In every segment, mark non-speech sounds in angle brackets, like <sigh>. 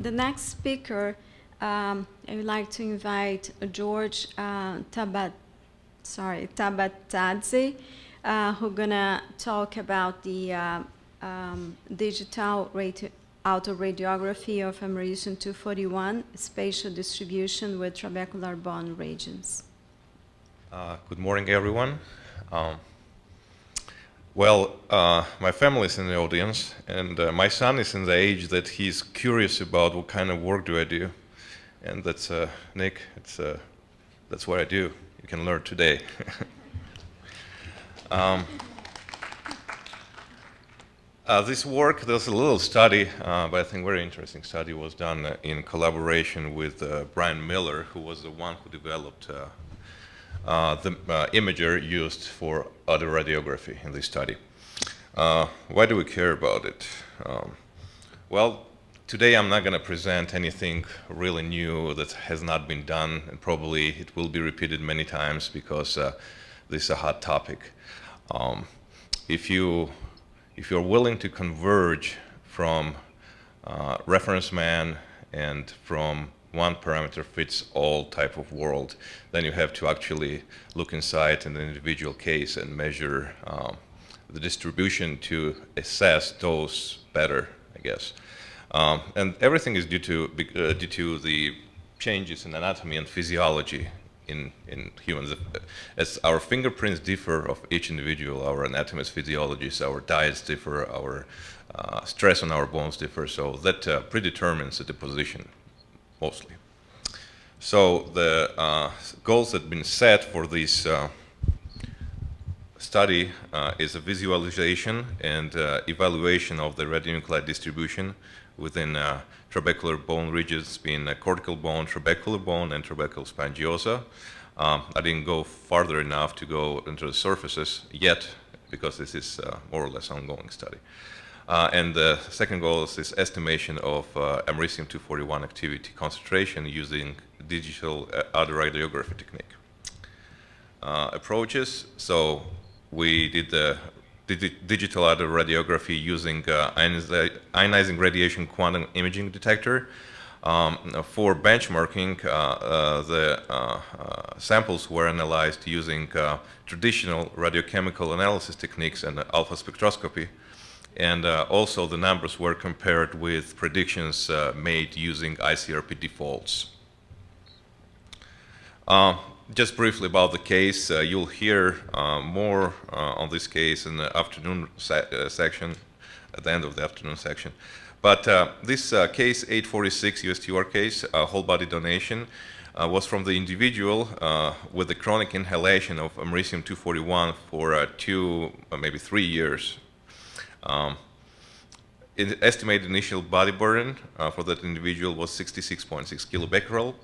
the next speaker, um, I would like to invite George uh, Tabat, sorry, Tabatadze, uh, who's gonna talk about the uh, um, digital radi- autoradiography of americium 241 spatial distribution with trabecular bone regions. Uh, good morning, everyone. Um, well, uh, my family is in the audience, and uh, my son is in the age that he's curious about what kind of work do I do, and that's uh, Nick. It's uh, that's what I do. You can learn today. <laughs> um, uh, this work, there's a little study, uh, but I think very interesting study was done in collaboration with Brian Miller, who was the one who developed uh, uh, the imager used for autoradiography in this study. why do we care about it? Um, well, today I'm not going to present anything really new that has not been done, and probably it will be repeated many times because this is a hot topic. Um, if you if you're willing to converge from uh, reference man and from one parameter fits all type of world, then you have to actually look inside in the individual case and measure um, the distribution to assess those better, I guess. Um, and everything is due to, uh, due to the changes in anatomy and physiology in, in humans. As our fingerprints differ of each individual, our anatomies, physiologies, our diets differ, our uh, stress on our bones differ, so that uh, predetermines the deposition mostly. So the uh, goals that have been set for this uh, study uh, is a visualization and uh, evaluation of the radionuclide distribution within trabecular bone regions being cortical bone, trabecular bone, and trabeculospongiosa. Um, I didn't go farther enough to go into the surfaces yet because this is uh, more or less ongoing study. Uh, and the second goal is this estimation of uh, americium-241 activity concentration using digital uh, autoradiography technique. Uh, approaches, so we did the digital autoradiography using uh, ionizing radiation quantum imaging detector. Um, for benchmarking, uh, uh, the uh, uh samples were analyzed using uh, traditional radiochemical analysis techniques and alpha spectroscopy. And also the numbers were compared with predictions made using ICRP defaults just briefly about the case, uh, you'll hear uh, more uh, on this case in the afternoon se uh, section, at the end of the afternoon section. But uh, this uh, case, 846 USTUR case, whole body donation, was from the individual with the chronic inhalation of americium-241 for two, maybe three years. Um, estimated initial body burden for that individual was 66.6 kilobecquerel.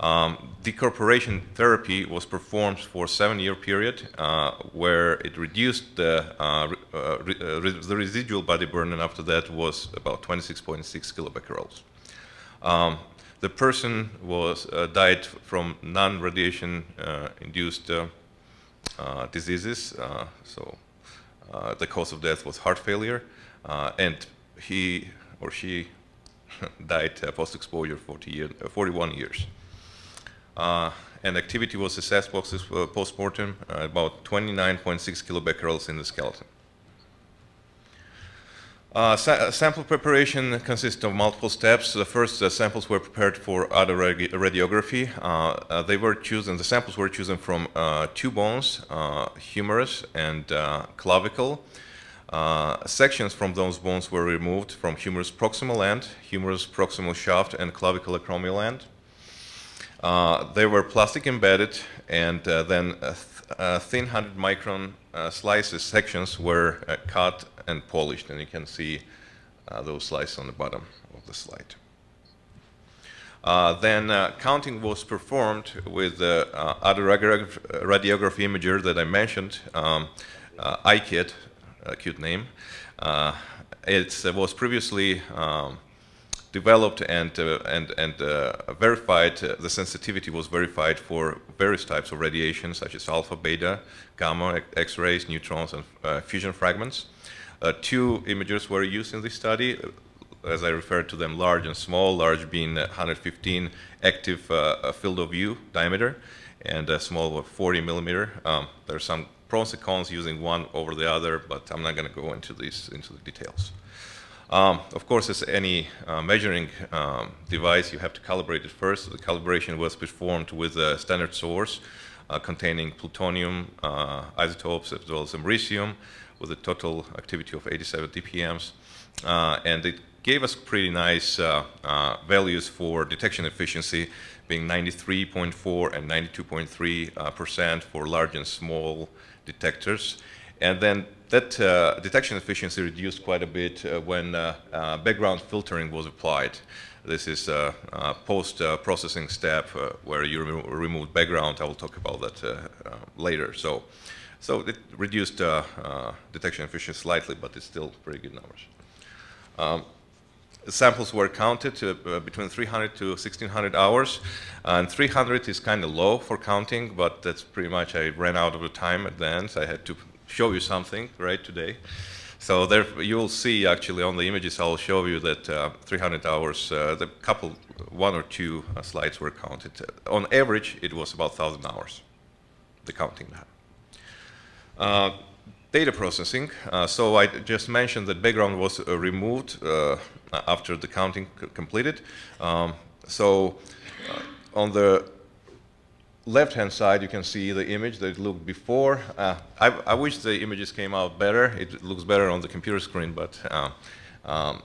Um, decorporation therapy was performed for a seven-year period uh, where it reduced the, uh, uh, re uh, re the residual body burden and after that was about 26.6 kilobecquerels. Um, the person was uh, died from non-radiation uh, induced diseases, so the cause of death was heart failure, and he or she <laughs> died post-exposure 40 year, 41 years. Uh, and activity was assessed uh, post-mortem uh, about 29.6 kilobecquerels in the skeleton. Uh, sa sample preparation consists of multiple steps. The first uh, samples were prepared for autoradiography. Uh, they were chosen, the samples were chosen from two bones, humerus and clavicle. sections from those bones were removed from humerus proximal end, humerus proximal shaft, and clavicle acromial end. Uh, they were plastic embedded, and uh, then th uh, thin 100 micron uh, slices, sections were uh, cut and polished, and you can see those slices on the bottom of the slide. then counting was performed with the other radiography imager that I mentioned, um, iQID, a cute name. it was previously um, developed and, uh, and, and uh, verified, uh, the sensitivity was verified for various types of radiation, such as alpha, beta, gamma, X-rays, neutrons, and fission fragments. two imagers were used in this study, as I referred to them, large and small, large being 115 active uh, field of view diameter, and small 40 millimeter. Um, there are some pros and cons using one over the other, but I'm not going to go into these into the details. Um, of course, as any uh, measuring um, device, you have to calibrate it first. The calibration was performed with a standard source uh, containing plutonium uh, isotopes as well as americium with a total activity of 87 dpms. Uh, and it gave us pretty nice uh, uh, values for detection efficiency being 93.4 and 92.3 percent for large and small detectors. And then that uh, detection efficiency reduced quite a bit uh, when uh, uh background filtering was applied. This is a, post-processing step where you remo remove background. I will talk about that later. So, so it reduced detection efficiency slightly, but it's still pretty good numbers. Um, samples were counted uh, between 300 to 1600 hours. And 300 is kind of low for counting, but that's pretty much, I ran out of the time at the end. So I had to show you something right today. So there you'll see actually on the images I'll show you that uh, 300 hours, uh, the couple, one or two uh, slides were counted. on average, it was about 1,000 hours, the counting that. Uh, data processing. Uh, so I just mentioned that background was uh, removed after the counting completed. Um, so on the left-hand side, you can see the image that looked before. Uh, I, I, wish the images came out better. It looks better on the computer screen, but uh, um,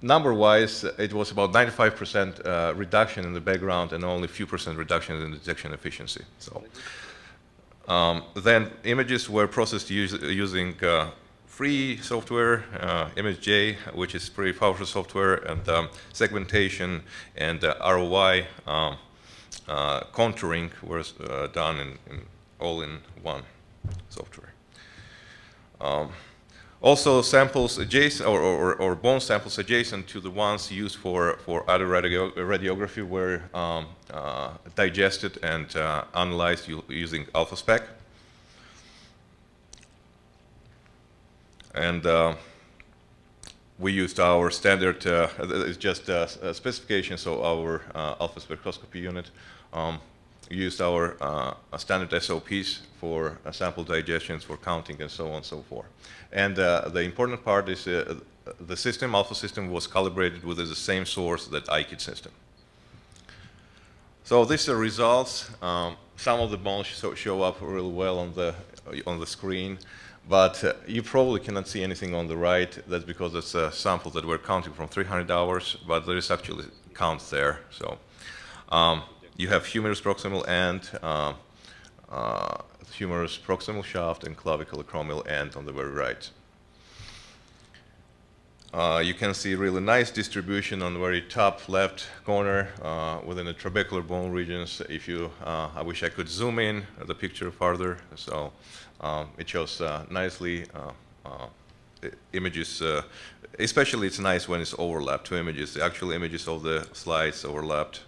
number-wise, it was about 95% uh, reduction in the background and only a few percent reduction in detection efficiency. So um, then images were processed using uh, free software, uh, ImageJ, which is pretty powerful software, and um, segmentation and uh, ROI. Uh, contouring was uh, done in, in, all in one software. Um, also samples adjacent or, or, or, bone samples adjacent to the ones used for, for other radio radiography were um, uh, digested and analyzed using AlphaSpec. And we used our standard, uh, it's just a, a specification, so our uh, alpha spectroscopy unit um, used our uh, standard SOPs for uh, sample digestions, for counting, and so on and so forth. And uh, the important part is uh, the system, alpha system, was calibrated with the same source that iQID system. So these are results. Um, some of the bones show up really well on the on the screen. But uh, you probably cannot see anything on the right. That's because it's a sample that we're counting from 300 hours, but there is actually count there. So um, you have humerus proximal end, uh, uh, humerus proximal shaft, and clavicle acromial end on the very right. Uh, you can see really nice distribution on the very top left corner uh, within the trabecular bone regions. If you, uh, I wish I could zoom in the picture farther. So um, it shows uh, nicely uh, images, especially it's nice when it's overlapped, two images. The actual images of the slides overlapped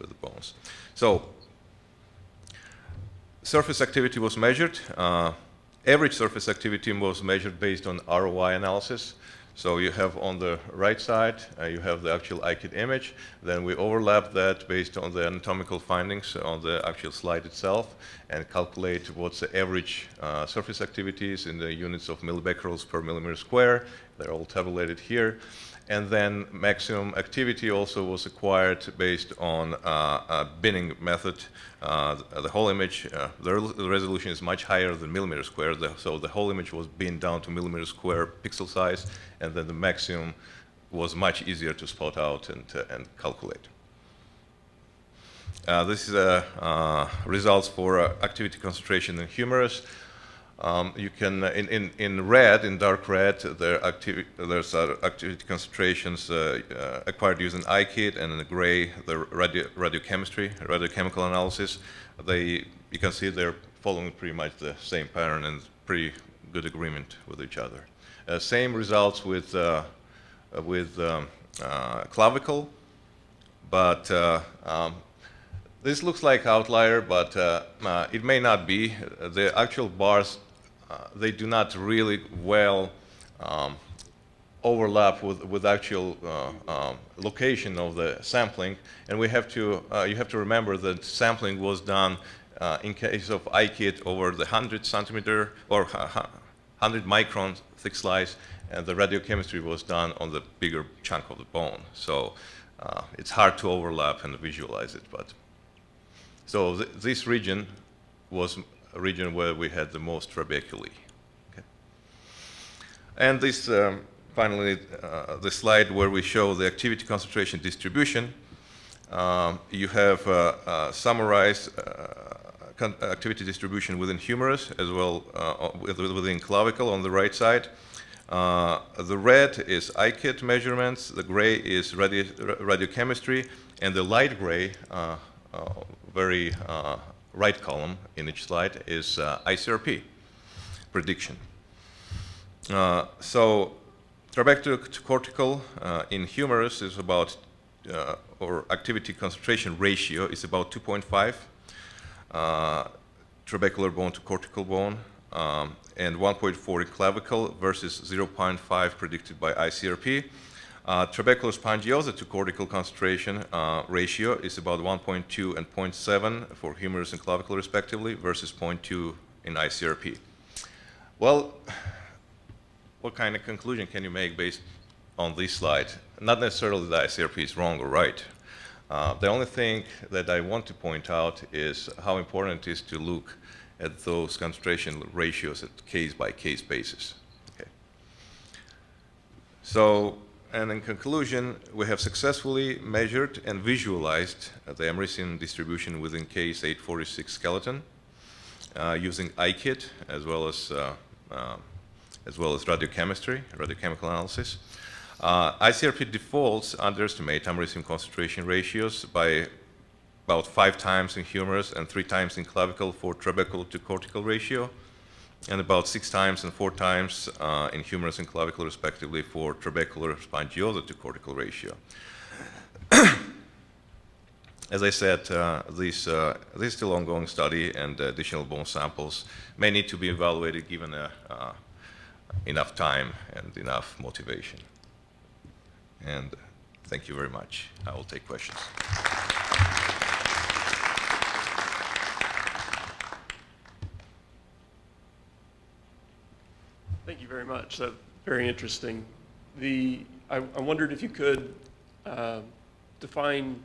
with the bones. So surface activity was measured. average surface activity was measured based on ROI analysis. So you have on the right side, uh, you have the actual iQID image. Then we overlap that based on the anatomical findings on the actual slide itself and calculate what's the average uh, surface activities in the units of millibecquerels per millimeter square. They're all tabulated here. And then maximum activity also was acquired based on uh, a binning method. Uh, the, whole image, uh, the, resolution is much higher than millimeter square, so the whole image was binned down to millimeter square pixel size, and then the maximum was much easier to spot out and, uh, and calculate. Uh, this is uh, results for activity concentration in humerus. Um, you can, uh, in, in, in red, in dark red, there activi there's uh, activity concentrations uh, uh, acquired using iQID, and in gray, the radio radiochemistry, radiochemical analysis. They, you can see they're following pretty much the same pattern and pretty good agreement with each other. Uh, same results with, uh, with um, clavicle, but um, this looks like outlier, but uh, uh, it may not be. The actual bars they do not really well um, overlap with, with actual uh, um, location of the sampling. And we have to, uh, you have to remember that sampling was done uh, in case of iQID over the 100 centimeter or hu- hu- 100 micron thick slice, and the radiochemistry was done on the bigger chunk of the bone. So uh, it's hard to overlap and visualize it, but so th- this region was region where we had the most trabeculae. Okay. And this, um, finally, uh, the slide where we show the activity concentration distribution. Um, you have uh, uh, summarized uh, activity distribution within humerus as well uh, with- within clavicle on the right side. Uh, the red is iQID measurements, the gray is radio, radiochemistry, and the light gray, very right column in each slide, is uh, ICRP prediction. Uh, so trabecular to cortical uh, in humerus is about, uh, or activity concentration ratio is about 2.5. Uh, trabecular bone to cortical bone, um, and 1.4 in clavicle versus 0.5 predicted by ICRP. Uh, trabecular spongiosa to cortical concentration uh, ratio is about 1.2 and 0.7 for humerus and clavicle respectively versus 0.2 in ICRP. Well, what kind of conclusion can you make based on this slide? Not necessarily that ICRP is wrong or right. Uh, the only thing that I want to point out is how important it is to look at those concentration ratios at case by case basis. Okay. So, and in conclusion, we have successfully measured and visualized uh, the americium distribution within case 846 skeleton uh, using iQID as well as uh, uh, as well as radiochemistry, radiochemical analysis. Uh, ICRP defaults underestimate americium concentration ratios by about five times in humerus and three times in clavicle for trabecular to cortical ratio, and about six times and four times uh, in humerus and clavicle respectively for trabecular spongiosa to cortical ratio. <clears throat> As I said, uh, this, uh, this is still ongoing study and additional bone samples may need to be evaluated given uh, uh, enough time and enough motivation. And thank you very much. I will take questions. Thank you very much. That's very interesting. The, I, I wondered if you could uh, define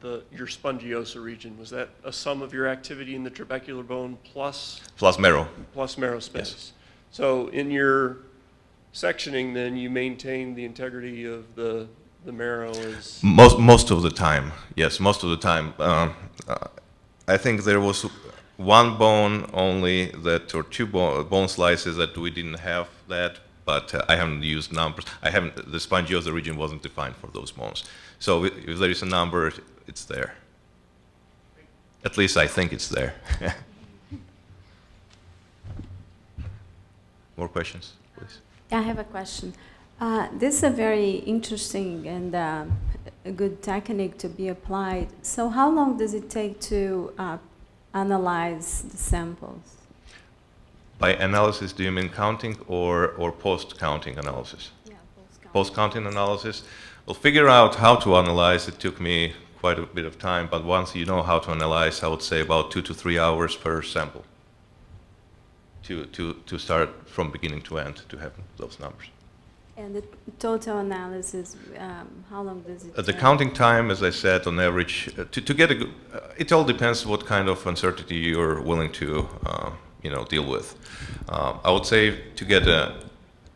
the, your spongiosa region. Was that a sum of your activity in the trabecular bone plus, Plus marrow. plus marrow space? Yes. So in your sectioning, then, you maintain the integrity of the, the marrow as, Most, most of the time, yes, most of the time. Um, uh, I think there was one bone only that, or two bone, bone slices that we didn't have that, but uh, I haven't used numbers. I haven't, the spongiosa region wasn't defined for those bones. So if there is a number, it's there. At least I think it's there. <laughs> More questions, please? I have a question. Uh, this is a very interesting and uh, a good technique to be applied. So, how long does it take to uh, analyze the samples? By analysis, do you mean counting or, or post-counting analysis? Yeah, post-counting analysis. Well, figure out how to analyze. It took me quite a bit of time, but once you know how to analyze, I would say about two to three hours per sample to, to, to start from beginning to end to have those numbers. And the total analysis, um, how long does it Uh, the counting time, as I said, on average, uh, to, to get a good, uh, it all depends what kind of uncertainty you're willing to, uh, you know, deal with. Uh, I would say to get a,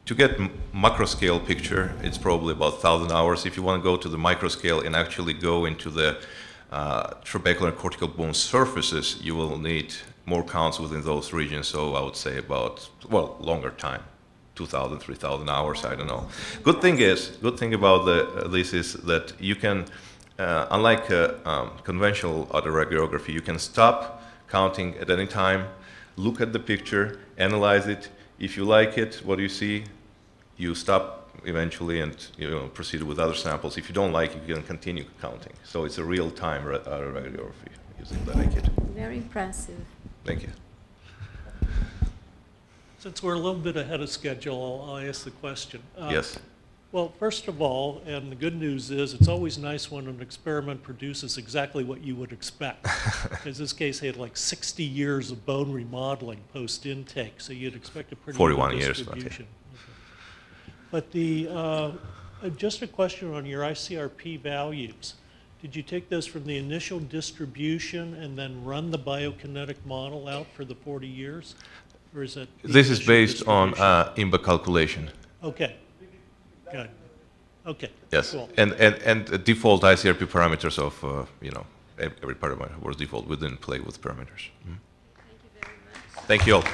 to get macro scale picture, it's probably about thousand hours. If you want to go to the micro scale and actually go into the uh, trabecular cortical bone surfaces, you will need more counts within those regions. So I would say about, well, longer time. 2,000, 3,000 hours, I don't know. Good thing is, good thing about the, uh, this is that you can, uh, unlike uh, um, conventional autoradiography, you can stop counting at any time, look at the picture, analyze it. If you like it, what do you see, you stop eventually and you know, proceed with other samples. If you don't like it, you can continue counting. So it's a real-time ra- autoradiography using the kit. Very impressive. Thank you. Since we're a little bit ahead of schedule, I'll I'll ask the question. Uh, Yes. Well, first of all, and the good news is, it's always nice when an experiment produces exactly what you would expect. <laughs> Because this case had like 60 years of bone remodeling post-intake, so you'd expect a pretty good 41 years, but yeah. distribution. But the, uh, uh, just a question on your ICRP values. Did you take those from the initial distribution and then run the biokinetic model out for the 40 years? Or is it? This is based on distribution? uh, IMBA calculation. Okay, good. Okay. Yes, cool. and, and, and the default ICRP parameters of, uh, you know, ev- every parameter was default. We didn't play with parameters. Mhm. Thank you very much. Thank you all.